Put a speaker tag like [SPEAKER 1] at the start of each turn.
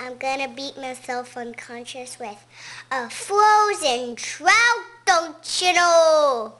[SPEAKER 1] I'm gonna beat myself unconscious with a frozen trout, don't you know?